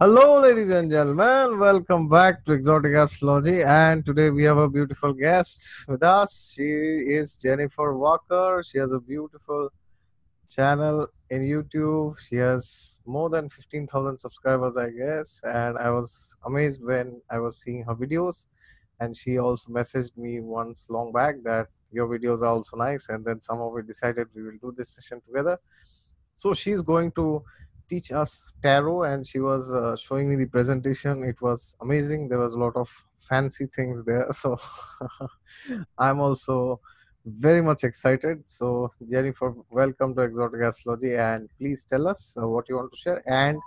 Hello, ladies and gentlemen. Welcome back to Exotic Astrology. And today we have a beautiful guest with us. She is Jennifer Walker. She has a beautiful channel in YouTube. She has more than 15,000 subscribers, I guess. And I was amazed when I was seeing her videos. And she also messaged me once long back that your videos are also nice. And then somehow we decided we will do this session together. So she's going to teach us tarot and she was uh, showing me the presentation. It was amazing. There was a lot of fancy things there. So i'm also very much excited. So jennifer welcome to exotic astrology. And please tell us uh, what you want to share. And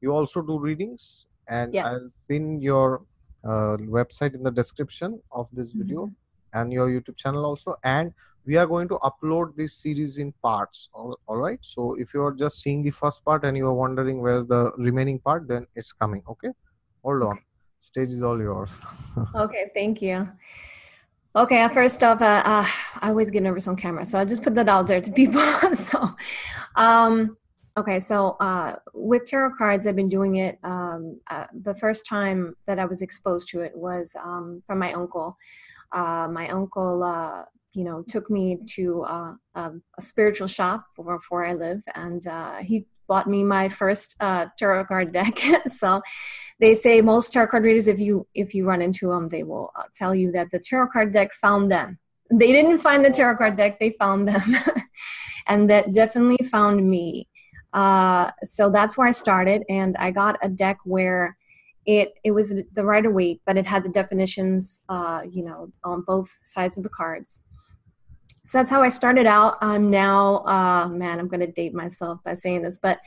you also do readings. And Yeah. i'll pin your uh, website in the description of this video and your youtube channel also. And we are going to upload this series in parts all, all right so if you are just seeing the first part and you are wondering where the remaining part then it's coming okay hold on stage is all yours Okay, thank you. Okay, uh, first off, uh, uh, I always get nervous on camera, so I just put that out there to people. so, um, okay, so uh, with tarot cards, I've been doing it. Um, uh, the first time that I was exposed to it was um, from my uncle. Uh, my uncle, uh, you know, took me to uh, um, a spiritual shop where, where I live, and uh, he bought me my first uh, tarot card deck. so they say most tarot card readers if you if you run into them they will uh, tell you that the tarot card deck found them. They didn't find the tarot card deck they found them. And that definitely found me. Uh, so that's where i started and i got a deck where it it was the Rider Waite but it had the definitions uh, you know on both sides of the cards so that's how i started out i'm now uh, man i'm going to date myself by saying this but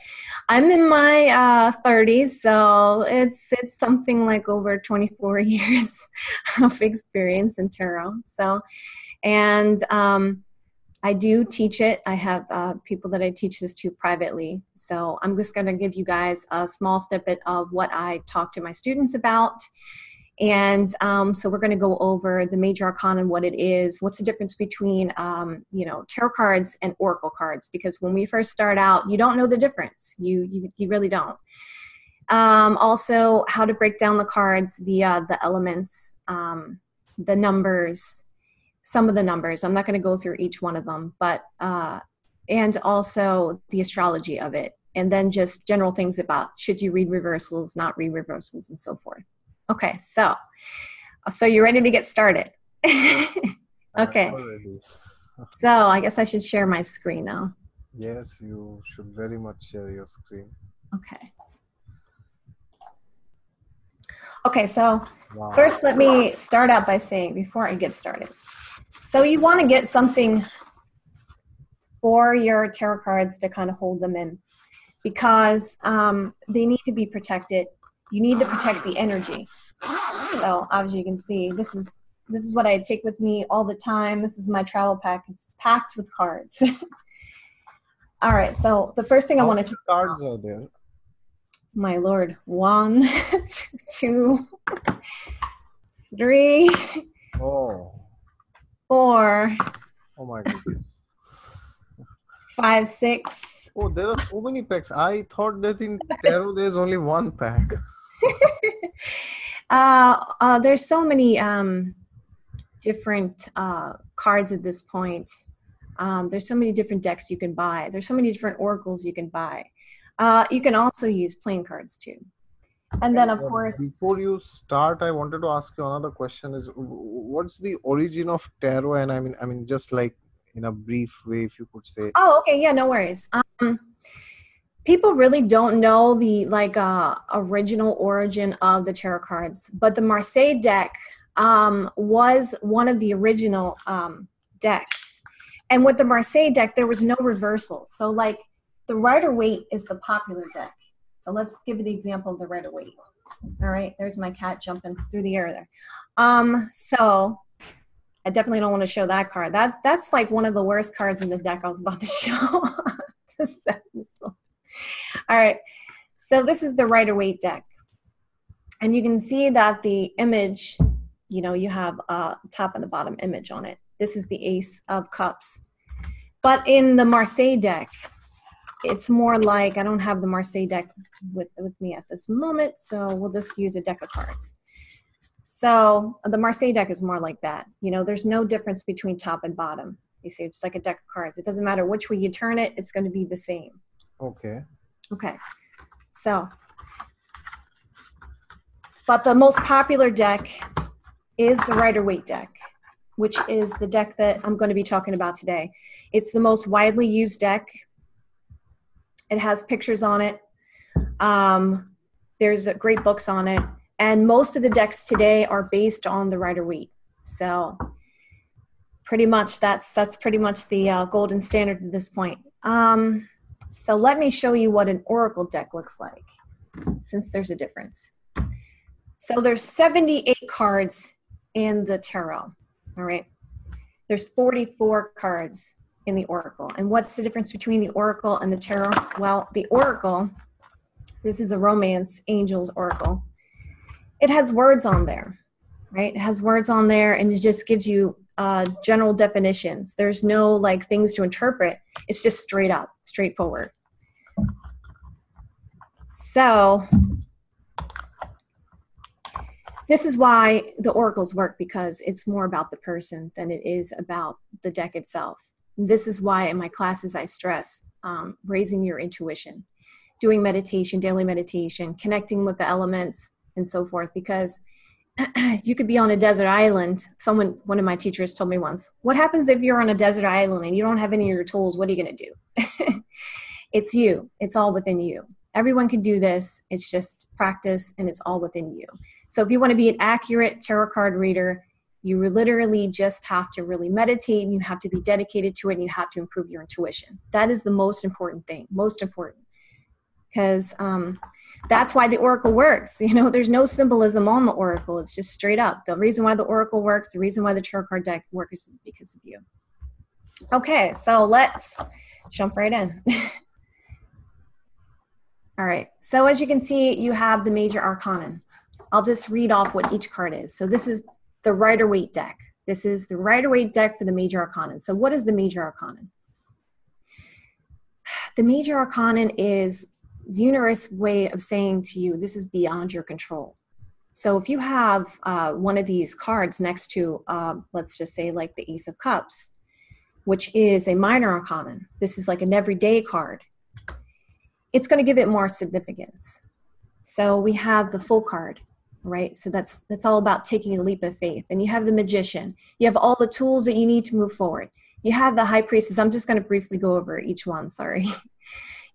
I'm in my uh, 30s, so it's it's something like over 24 years of experience in tarot. So, and um, I do teach it. I have uh, people that I teach this to privately. So I'm just going to give you guys a small snippet of what I talk to my students about. And um, so we're going to go over the major arcana and what it is. What's the difference between, um, you know, tarot cards and oracle cards? Because when we first start out, you don't know the difference. You you, you really don't. Um, also, how to break down the cards, the uh, the elements, um, the numbers, some of the numbers. I'm not going to go through each one of them, but uh, and also the astrology of it, and then just general things about should you read reversals, not read reversals, and so forth. Okay, so so you're ready to get started. Okay. So I guess I should share my screen now. yes you should very much share your screen Okay. Okay, so wow first let me start out by saying before I get started. So you want to get something for your tarot cards to kind of hold them in because um, they need to be protected. You need to protect the energy. So obviously you can see, this is this is what I take with me all the time. This is my travel pack. It's packed with cards. all right. So the first thing I How want many to cards are there my lord, one, two, three, oh four, oh my goodness five, six. Oh there are so many packs i thought that in tarot there's only one pack uh, uh, there's so many um, different uh, cards at this point. Um, there's so many different decks you can buy. There's so many different oracles you can buy. Uh, you can also use playing cards too. And then, of course, Before you start, I wanted to ask you another question: Is what's the origin of tarot? And I mean, I mean, just like in a brief way, if you could say. Oh, okay, yeah, no worries. Um, people really don't know the like uh, original origin of the tarot cards, but the Marseille deck um, was one of the original um, decks. And with the Marseille deck, there was no reversal. So, like, the Rider Waite is the popular deck. So let's give the example of the Rider Waite. All right, there's my cat jumping through the air there. Um, so I definitely don't want to show that card. That that's like one of the worst cards in the deck I was about to show. All right. So this is the Rider Waite deck. And you can see that the image, you know, you have a top and a bottom image on it. This is the Ace of Cups. But in the Marseille deck, it's more like I don't have the Marseille deck with with me at this moment, so we'll just use a deck of cards. So the Marseille deck is more like that. You know, there's no difference between top and bottom. You see, it's like a deck of cards. It doesn't matter which way you turn it; it's going to be the same. Okay. Okay. So, but the most popular deck is the Rider Waite deck, which is the deck that I'm going to be talking about today. It's the most widely used deck. It has pictures on it. Um, there's great books on it, and most of the decks today are based on the Rider Waite. So, pretty much that's that's pretty much the uh, golden standard at this point. Um, so let me show you what an oracle deck looks like, since there's a difference. So there's 78 cards in the tarot, all right? There's 44 cards in the oracle. And what's the difference between the oracle and the tarot? Well, the oracle, this is a romance angels oracle. It has words on there, right? It has words on there and it just gives you uh, general definitions. There's no like things to interpret. It's just straight up, straightforward. So this is why the oracles work because it's more about the person than it is about the deck itself. This is why in my classes I stress um, raising your intuition, doing meditation, daily meditation, connecting with the elements, and so forth because you could be on a desert island. Someone, one of my teachers told me once, What happens if you're on a desert island and you don't have any of your tools? What are you going to do? it's you, it's all within you. Everyone can do this. It's just practice and it's all within you. So if you want to be an accurate tarot card reader, you literally just have to really meditate and you have to be dedicated to it and you have to improve your intuition. That is the most important thing, most important. Because um, that's why the oracle works. You know, there's no symbolism on the oracle. It's just straight up. The reason why the oracle works, the reason why the tarot card deck works is because of you. Okay, so let's jump right in. All right, so as you can see, you have the major arcana. I'll just read off what each card is. So this is the Rider Waite deck. This is the Rider Waite deck for the major arcana. So what is the major arcana? The major arcana is universe way of saying to you, this is beyond your control. So if you have uh, one of these cards next to, uh, let's just say, like the Ace of Cups, which is a minor arcana, this is like an everyday card, it's going to give it more significance. So we have the Fool card, right? So that's that's all about taking a leap of faith. And you have the magician. You have all the tools that you need to move forward. You have the high priestess. I'm just going to briefly go over each one. Sorry.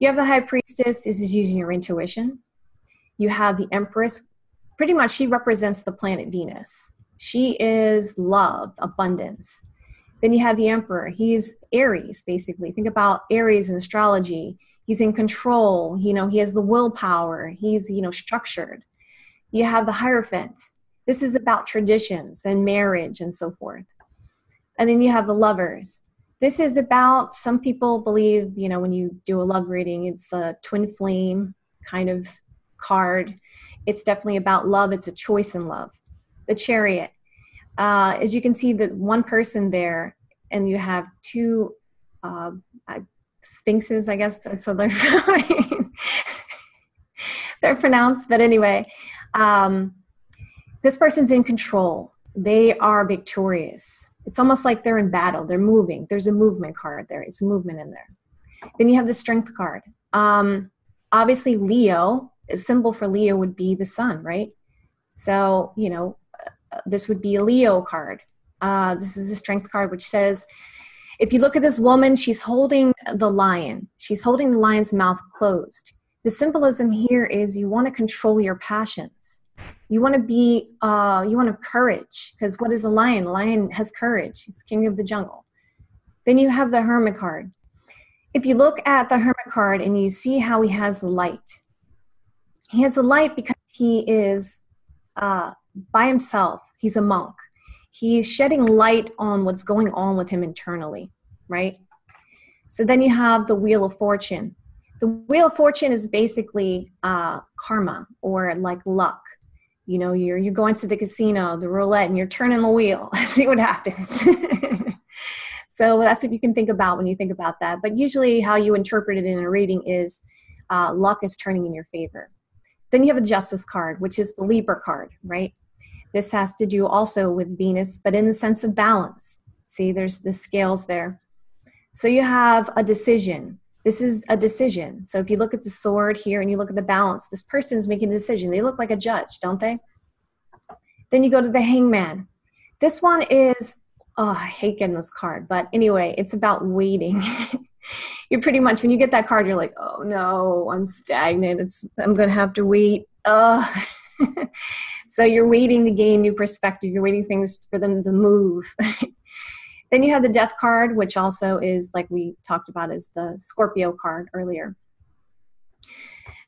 You have the high priestess. This is using your intuition. You have the empress. Pretty much, she represents the planet Venus. She is love, abundance. Then you have the emperor. He's Aries, basically. Think about Aries in astrology. He's in control. You know, he has the willpower. He's, you know, structured. You have the Hierophant. This is about traditions and marriage and so forth. And then you have the lovers this is about some people believe you know when you do a love reading it's a twin flame kind of card. It's definitely about love. It's a choice in love. The chariot. Uh, as you can see the one person there and you have two uh, sphinxes i guess that's what they're they're pronounced but anyway um, this person's in control. They are victorious it's almost like they're in battle. They're moving. There's a movement card there. It's a movement in there. Then you have the strength card. Um, obviously leo a symbol for leo would be the sun right? So you know uh, this would be a leo card. Uh, this is a strength card which says if you look at this woman she's holding the lion. She's holding the lion's mouth closed. The symbolism here is you want to control your passions you want to be uh, you want to courage because what is a lion? Lion has courage he's king of the jungle. Then you have the hermit card. If you look at the hermit card and you see how he has light he has the light because he is uh, by himself he's a monk. He's shedding light on what's going on with him internally right? So then you have the wheel of fortune. The wheel of fortune is basically uh, karma or like luck you know you're you're going to the casino the roulette and you're turning the wheel see what happens so that's what you can think about when you think about that. But usually, how you interpret it in a reading is uh, luck is turning in your favor. Then you have a justice card, which is the Libra card, right? This has to do also with Venus, but in the sense of balance. See, there's the scales there. So you have a decision. This is a decision. So if you look at the sword here and you look at the balance, this person is making a decision. They look like a judge, don't they? Then you go to the hangman. This one is, oh, I hate getting this card, but anyway, it's about waiting. you're pretty much, when you get that card, you're like, oh no, I'm stagnant. It's, I'm going to have to wait. Ugh. so you're waiting to gain new perspective. You're waiting things for them to move. then you have the death card, which also is like we talked about is the Scorpio card earlier.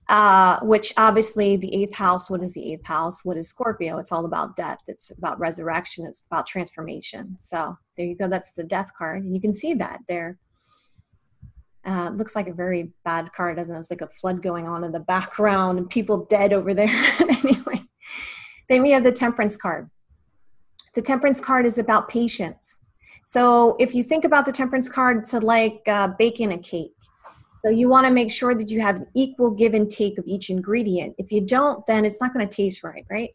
Uh, which obviously the eighth house, what is the eighth house? What is Scorpio? It's all about death. It's about resurrection. It's about transformation. So there you go. That's the death card. And you can see that there. Uh, looks like a very bad card, doesn't it? It's like a flood going on in the background and people dead over there. anyway, then we have the temperance card. The temperance card is about patience. So if you think about the temperance card to like uh, baking a cake, so you want to make sure that you have an equal give and take of each ingredient. If you don't, then it's not going to taste right, right?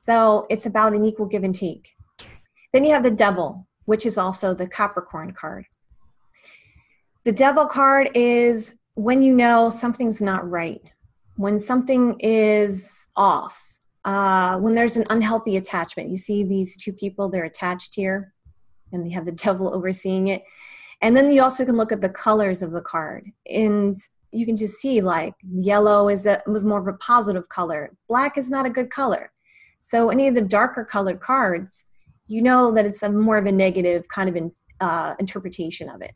So it's about an equal give and take. Then you have the devil, which is also the Capricorn card. The devil card is when you know something's not right, when something is off, uh, when there's an unhealthy attachment. You see these two people, they're attached here, and they have the devil overseeing it. And then you also can look at the colors of the card. And you can just see like yellow is a, was more of a positive color. Black is not a good color. So any of the darker colored cards, you know that it's a more of a negative kind of in, uh, interpretation of it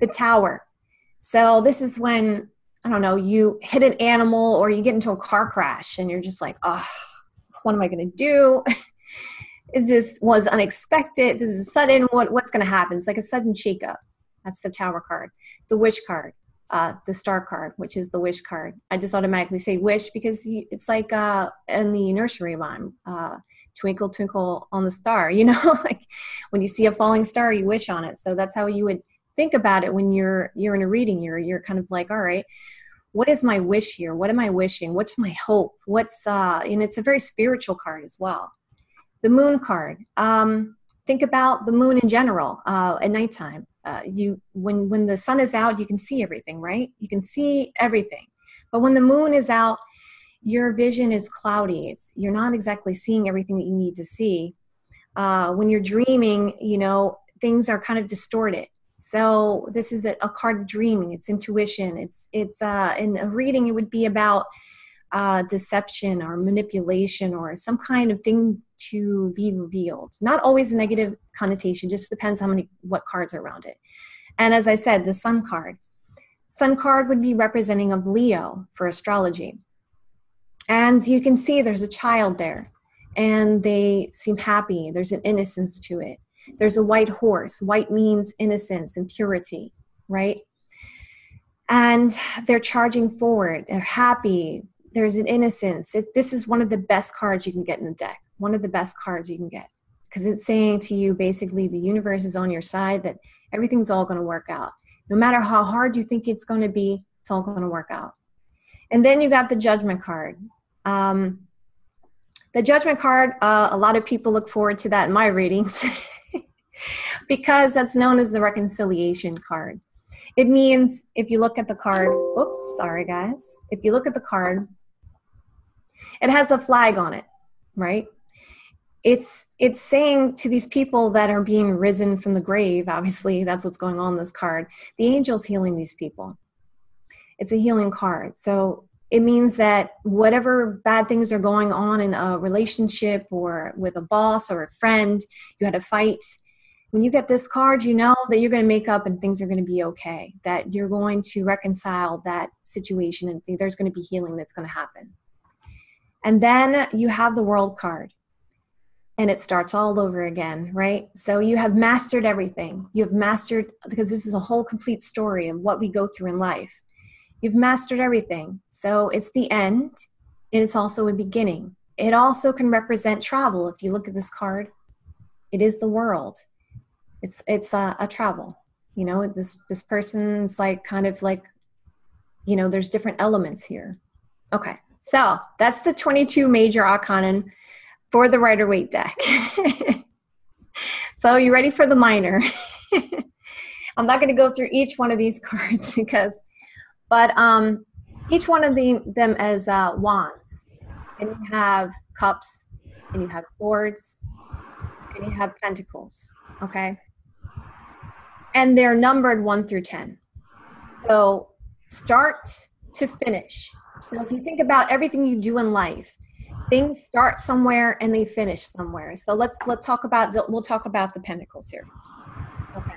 the tower. So this is when I don't know, you hit an animal or you get into a car crash and you're just like, oh, what am I going to do? it just was unexpected. This is sudden. What, what's going to happen? It's like a sudden shakeup. That's the tower card. The wish card, uh, the star card, which is the wish card. I just automatically say wish because it's like uh, in the nursery rhyme, uh, twinkle, twinkle on the star. You know, like when you see a falling star, you wish on it. So that's how you would think about it when you're you're in a reading you're you're kind of like all right what is my wish here what am i wishing what's my hope what's uh and it's a very spiritual card as well the moon card um think about the moon in general uh at nighttime uh, you when when the sun is out you can see everything right you can see everything but when the moon is out your vision is cloudy it's you're not exactly seeing everything that you need to see uh, when you're dreaming you know things are kind of distorted so this is a, a card of dreaming. It's intuition. It's it's uh, in a reading. It would be about uh, deception or manipulation or some kind of thing to be revealed. Not always a negative connotation. Just depends how many what cards are around it. And as I said, the Sun card. Sun card would be representing of Leo for astrology. And you can see there's a child there, and they seem happy. There's an innocence to it. There's a white horse. White means innocence and purity, right? And they're charging forward. They're happy. There's an innocence. It, this is one of the best cards you can get in the deck. One of the best cards you can get because it's saying to you basically the universe is on your side that everything's all going to work out. No matter how hard you think it's going to be, it's all going to work out. And then you got the judgment card. Um, the judgment card, uh, a lot of people look forward to that in my readings. because that's known as the reconciliation card. It means if you look at the card, oops, sorry guys. If you look at the card, it has a flag on it, right? It's it's saying to these people that are being risen from the grave, obviously that's what's going on in this card. The angel's healing these people. It's a healing card. So it means that whatever bad things are going on in a relationship or with a boss or a friend, you had a fight, when you get this card, you know that you're going to make up and things are going to be okay, that you're going to reconcile that situation and there's going to be healing that's going to happen. And then you have the world card and it starts all over again, right? So you have mastered everything. You have mastered, because this is a whole complete story of what we go through in life. You've mastered everything. So it's the end and it's also a beginning. It also can represent travel. If you look at this card, it is the world It's it's a, a travel. You know, this this person's like kind of like, you know, there's different elements here. Okay, so that's the 22 major arcana for the Rider Waite deck. so you ready for the minor? I'm not going to go through each one of these cards because, but um, each one of the, them as uh, wands, and you have cups, and you have swords, and you have pentacles. Okay, and they're numbered one through ten. So start to finish. So if you think about everything you do in life, things start somewhere and they finish somewhere. So let's let's talk about the, we'll talk about the pentacles here. Okay.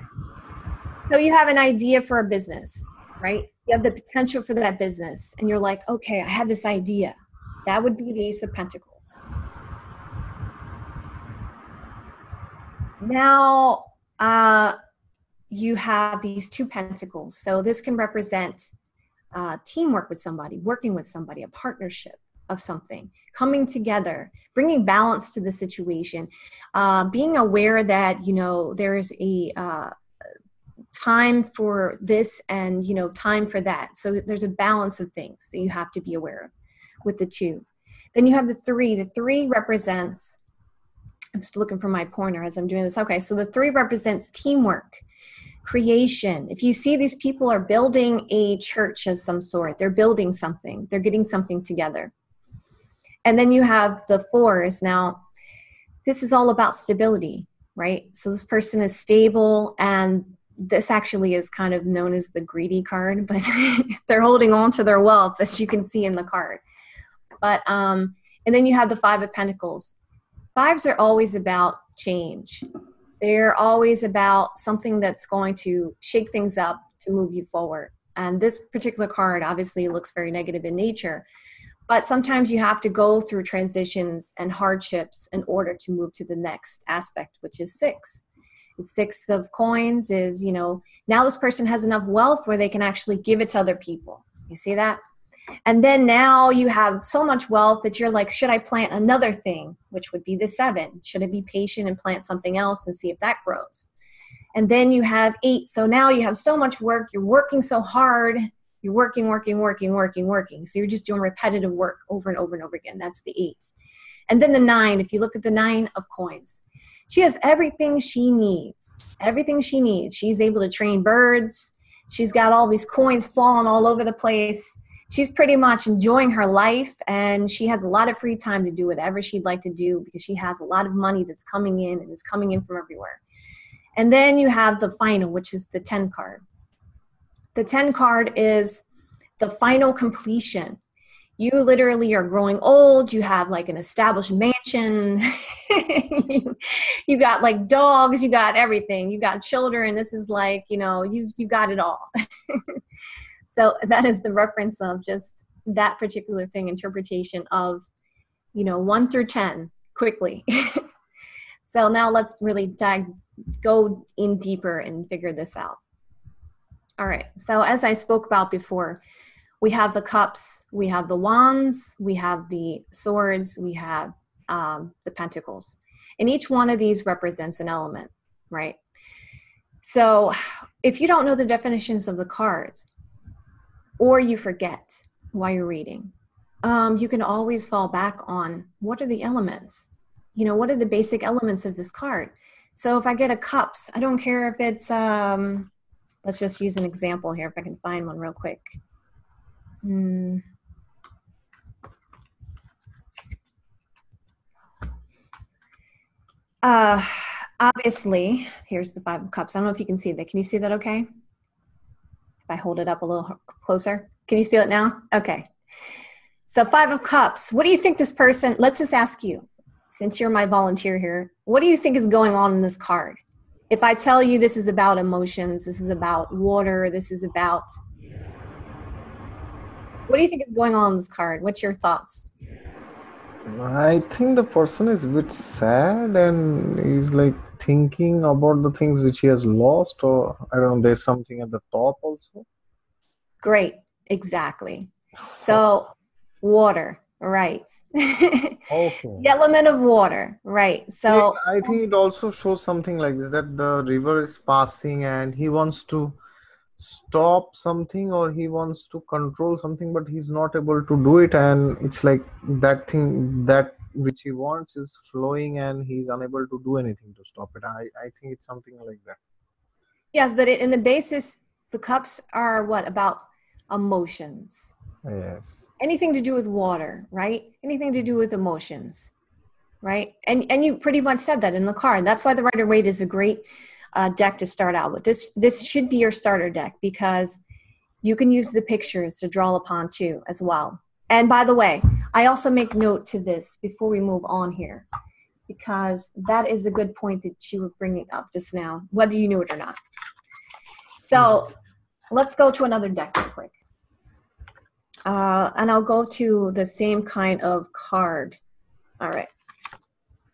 So you have an idea for a business, right? You have the potential for that business, and you're like, okay, I have this idea. That would be the Ace of Pentacles. Now, uh, you have these two pentacles. So this can represent uh, teamwork with somebody, working with somebody, a partnership of something, coming together, bringing balance to the situation, uh, being aware that you know there's a uh, time for this and you know time for that. So there's a balance of things that you have to be aware of with the two. Then you have the three. The three represents. I'm just looking for my pointer as I'm doing this. Okay, so the three represents teamwork creation. If you see these people are building a church of some sort, they're building something, they're getting something together. And then you have the fours. Now, this is all about stability, right? So this person is stable, and this actually is kind of known as the greedy card, but they're holding on to their wealth, as you can see in the card. But, um, and then you have the Five of Pentacles. Fives are always about change they're always about something that's going to shake things up to move you forward. And this particular card obviously looks very negative in nature, but sometimes you have to go through transitions and hardships in order to move to the next aspect, which is six. Six of coins is, you know, now this person has enough wealth where they can actually give it to other people. You see that? And then now you have so much wealth that you're like, should I plant another thing, which would be the seven? Should I be patient and plant something else and see if that grows? And then you have eight. So now you have so much work. You're working so hard. You're working, working, working, working, working. So you're just doing repetitive work over and over and over again. That's the eight. And then the nine, if you look at the nine of coins, she has everything she needs. Everything she needs. She's able to train birds. She's got all these coins falling all over the place she's pretty much enjoying her life and she has a lot of free time to do whatever she'd like to do because she has a lot of money that's coming in and it's coming in from everywhere. And then you have the final, which is the 10 card. The 10 card is the final completion. You literally are growing old, you have like an established mansion, you, got like dogs, you got everything, you got children. This is like, you know, you've you've got it all. so that is the reference of just that particular thing interpretation of you know 1 through 10 quickly. So now let's really dive go in deeper and figure this out. All right so as i spoke about before we have the cups we have the wands we have the swords we have um, the pentacles. And each one of these represents an element right? So if you don't know the definitions of the cards or you forget while you're reading, um, you can always fall back on what are the elements? You know, what are the basic elements of this card? So if I get a cups, I don't care if it's, um, let's just use an example here if I can find one real quick. Hmm. Uh, obviously, here's the five of cups. I don't know if you can see that. Can you see that okay? If I hold it up a little closer, can you see it now? Okay. So, Five of Cups. What do you think this person, let's just ask you, since you're my volunteer here, what do you think is going on in this card? If I tell you this is about emotions, this is about water, this is about. What do you think is going on in this card? What's your thoughts? I think the person is a bit sad and he's like thinking about the things which he has lost, or I don't know, there's something at the top also. Great, exactly. So, water. right. Okay. the element of water, right. So It- I think it also shows something like this that the river is passing and he wants to stop something or he wants to control something, but he's not able to do it. And it's like that thing that which he wants is flowing and he's unable to do anything to stop it. I, I think it's something like that. yes, but in the basis, the cups are what about emotions. Yes. anything to do with water, right? Anything to do with emotions, right? And and you pretty much said that in the card. That's why the Rider Waite is a great uh, deck to start out with. This this should be your starter deck because you can use the pictures to draw upon too as well. And by the way, I also make note to this before we move on here because that is a good point that you were bringing up just now, whether you knew it or not. So let's go to another deck real quick. Uh, and I'll go to the same kind of card. All right.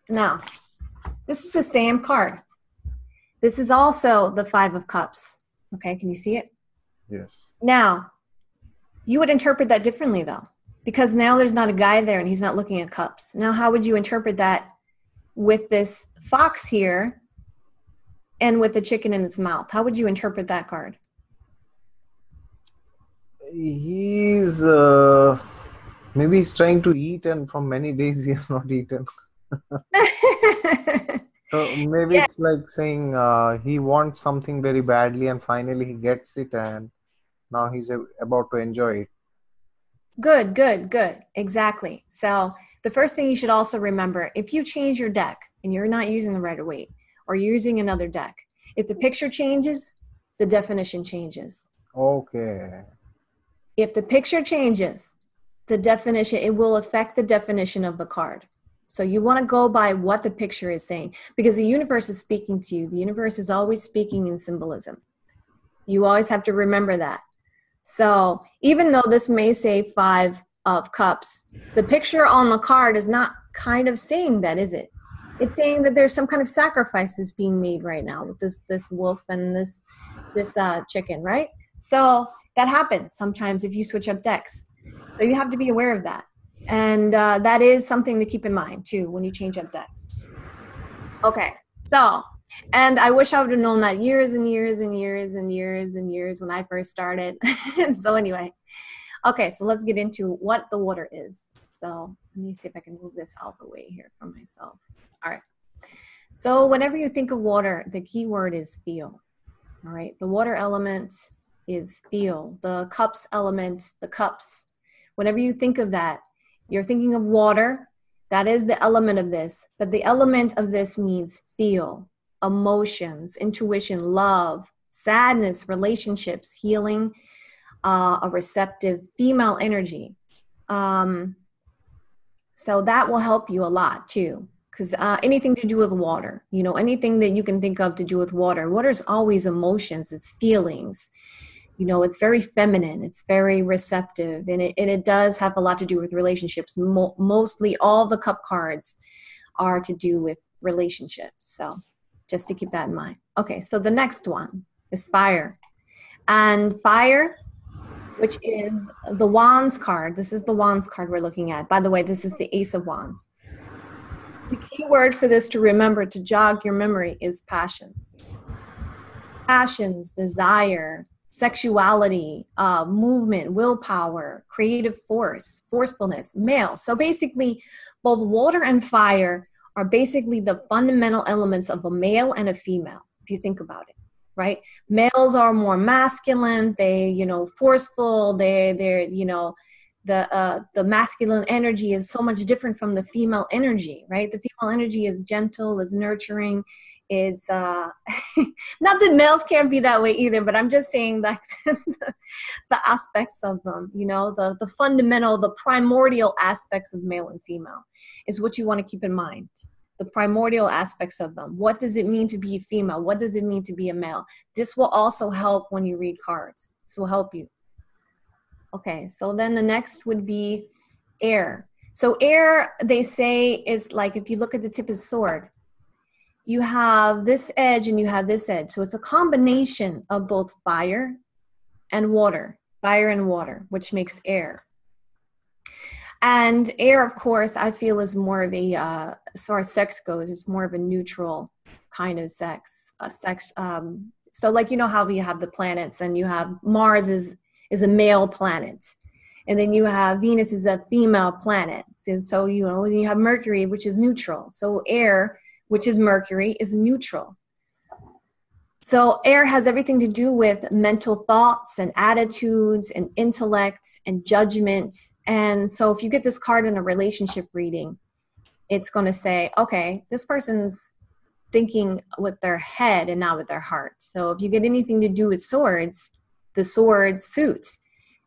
Now, this is the same card. This is also the Five of Cups. Okay, can you see it? Yes. Now, you would interpret that differently though, because now there's not a guy there and he's not looking at cups. Now, how would you interpret that with this fox here and with the chicken in its mouth? How would you interpret that card? He's uh, maybe he's trying to eat and from many days he has not eaten. So maybe Yeah. it's like saying uh, he wants something very badly and finally he gets it and now he's about to enjoy it. Good, good, good. Exactly. So the first thing you should also remember, if you change your deck and you're not using the Rider Waite or using another deck, if the picture changes, the definition changes. Okay. If the picture changes, the definition, it will affect the definition of the card. So you want to go by what the picture is saying because the universe is speaking to you. The universe is always speaking in symbolism. You always have to remember that. So even though this may say five of cups, the picture on the card is not kind of saying that, is it? It's saying that there's some kind of sacrifices being made right now with this this wolf and this this uh, chicken, right? So that happens sometimes if you switch up decks. So you have to be aware of that. And uh, that is something to keep in mind too when you change up decks. Okay, so, and I wish I would have known that years and years and years and years and years when I first started. so, anyway, okay, so let's get into what the water is. So, let me see if I can move this out the way here from myself. All right. So, whenever you think of water, the key word is feel. All right, the water element is feel. The cups element, the cups. Whenever you think of that, you're thinking of water. That is the element of this. But the element of this means feel, emotions, intuition, love, sadness, relationships, healing, uh, a receptive female energy. Um, so that will help you a lot too. Because uh, anything to do with water, you know, anything that you can think of to do with water, water is always emotions, it's feelings you know it's very feminine it's very receptive and it, and it does have a lot to do with relationships Mo- mostly all the cup cards are to do with relationships so just to keep that in mind. Okay so the next one is fire. And fire which is the wands card. This is the wands card we're looking at. By the way this is the ace of wands. The key word for this to remember to jog your memory is passions. Passions desire sexuality, uh, movement, willpower, creative force, forcefulness, male. So basically, both water and fire are basically the fundamental elements of a male and a female, if you think about it, right? Males are more masculine, they, you know, forceful, they, they're, you know, the uh, the masculine energy is so much different from the female energy, right? The female energy is gentle, is nurturing, is uh not that males can't be that way either but i'm just saying that the, the aspects of them you know the the fundamental the primordial aspects of male and female is what you want to keep in mind. The primordial aspects of them. What does it mean to be female? What does it mean to be a male? This will also help when you read cards. This will help you okay so then the next would be air so air they say is like if you look at the tip of the sword you have this edge and you have this edge. So it's a combination of both fire and water, fire and water, which makes air. and air, of course, I feel is more of a, uh, as far as sex goes, is more of a neutral kind of sex. A sex. Um, so, like you know how you have the planets, and you have Mars is is a male planet, and then you have Venus is a female planet. So, so you know, you have Mercury, which is neutral. So, air, which is Mercury, is neutral. So, air has everything to do with mental thoughts and attitudes and intellect and judgment. And so, if you get this card in a relationship reading, it's going to say, okay, this person's thinking with their head and not with their heart. So, if you get anything to do with swords, the sword suits.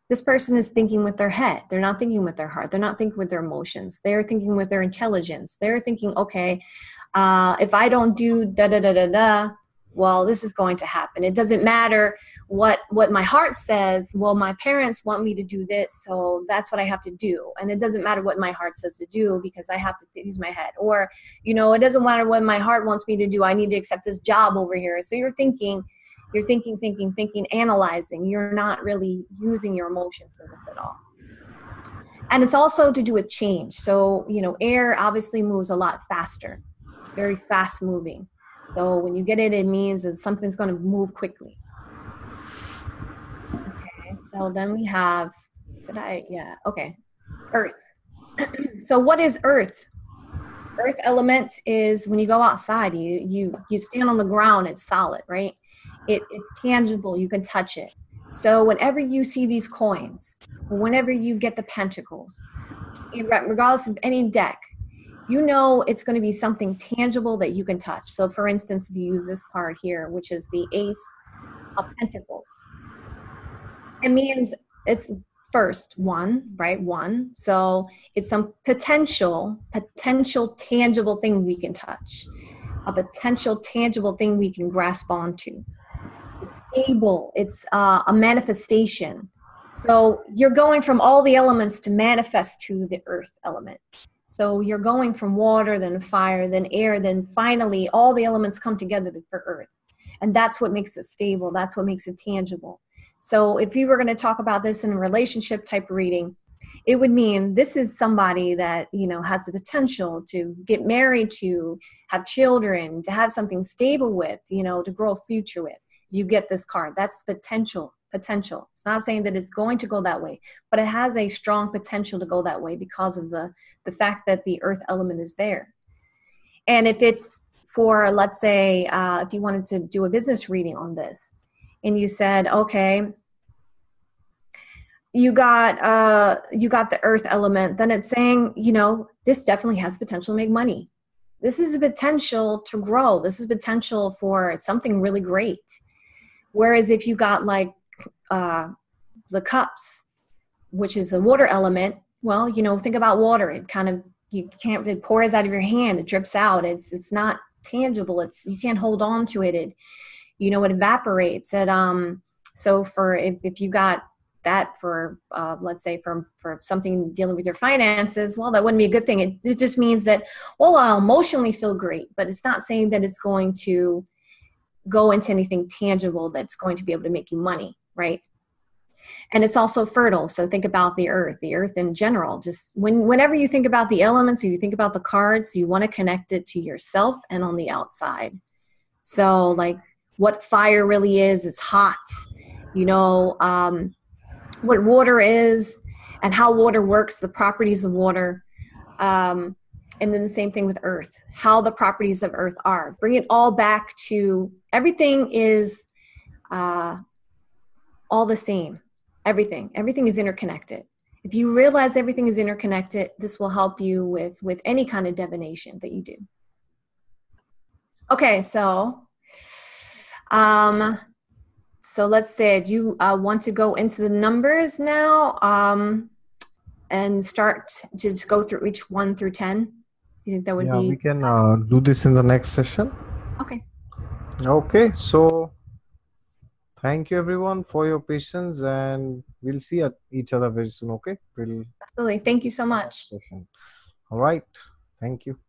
This person is thinking with their head. They're not thinking with their heart. They're not thinking with their emotions. They're thinking with their intelligence. They're thinking, okay, uh, if I don't do da da da da da, well this is going to happen it doesn't matter what what my heart says well my parents want me to do this so that's what i have to do and it doesn't matter what my heart says to do because i have to use my head or you know it doesn't matter what my heart wants me to do i need to accept this job over here so you're thinking you're thinking thinking thinking analyzing you're not really using your emotions in this at all and it's also to do with change so you know air obviously moves a lot faster it's very fast moving so when you get it, it means that something's going to move quickly. Okay, so then we have, did I, yeah, okay, earth. so what is earth? Earth element is when you go outside, you, you, you stand on the ground, it's solid, right? It, it's tangible, you can touch it. So whenever you see these coins, whenever you get the pentacles, regardless of any deck, you know it's going to be something tangible that you can touch. So, for instance, if you use this card here, which is the Ace of Pentacles, it means it's first one, right? One. So it's some potential, potential tangible thing we can touch, a potential tangible thing we can grasp onto. Stable. It's uh, a manifestation. So you're going from all the elements to manifest to the earth element. So you're going from water, then fire, then air, then finally all the elements come together for earth. And that's what makes it stable. That's what makes it tangible. So if you were going to talk about this in a relationship type reading, it would mean this is somebody that you know has the potential to get married to have children to have something stable with you know to grow a future with you get this card that's potential potential. It's not saying that it's going to go that way, but it has a strong potential to go that way because of the the fact that the earth element is there. And if it's for, let's say, uh, if you wanted to do a business reading on this, and you said, okay, you got uh, you got the earth element, then it's saying, you know, this definitely has potential to make money. This is a potential to grow. This is potential for something really great. Whereas if you got like uh, the cups, which is a water element, well, you know, think about water. It kind of you can't it pours out of your hand, it drips out. It's it's not tangible. It's you can't hold on to it. It you know it evaporates. It um so for if, if you got that for uh, let's say for for something dealing with your finances well that wouldn't be a good thing it, it just means that well i'll emotionally feel great but it's not saying that it's going to go into anything tangible that's going to be able to make you money right? And it's also fertile. So think about the earth, the earth in general. Just when whenever you think about the elements or you think about the cards, you want to connect it to yourself and on the outside. So like what fire really is, it's hot. You know, um, what water is and how water works, the properties of water. Um, and then the same thing with earth, how the properties of earth are. Bring it all back to everything is uh, all the same. Everything. Everything is interconnected. If you realize everything is interconnected, this will help you with with any kind of divination that you do. Okay, so um so let's say do you uh, want to go into the numbers now um and start to just go through each one through 10 you think that would yeah, be we can uh, do this in the next session. Okay. Okay so thank you everyone for your patience and we'll see each other very soon okay? We'll absolutely. Thank you so much. all right. Thank you